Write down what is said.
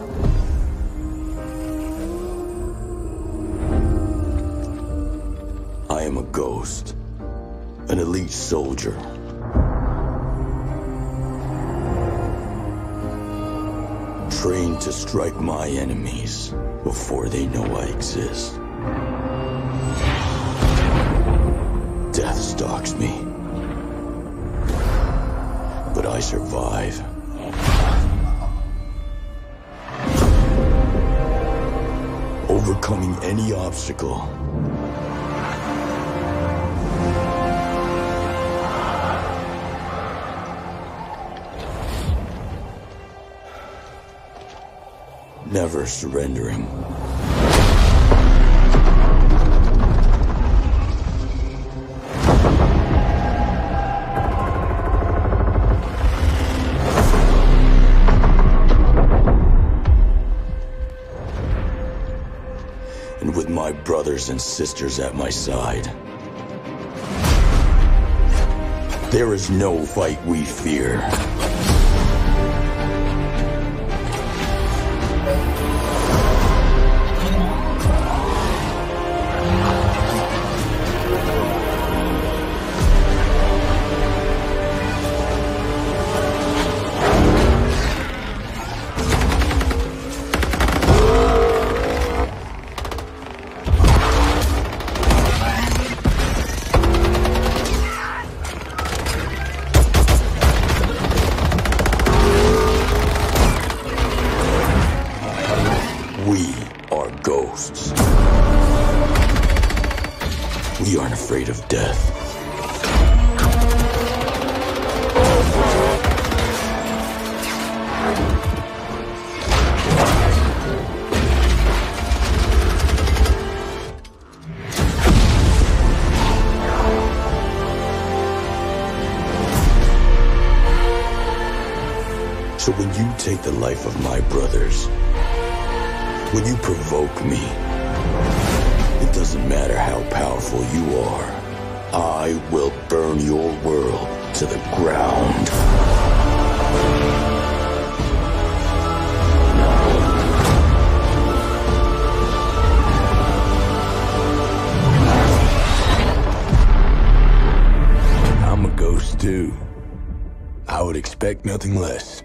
I am a ghost, an elite soldier. Trained to strike my enemies before they know I exist. Death stalks me, but I survive. Overcoming any obstacle. Never surrendering. Brothers and sisters at my side. There is no fight we fear. We are ghosts. We aren't afraid of death. So when you take the life of my brothers, when you provoke me, it doesn't matter how powerful you are. I will burn your world to the ground. I'm a ghost too. I would expect nothing less.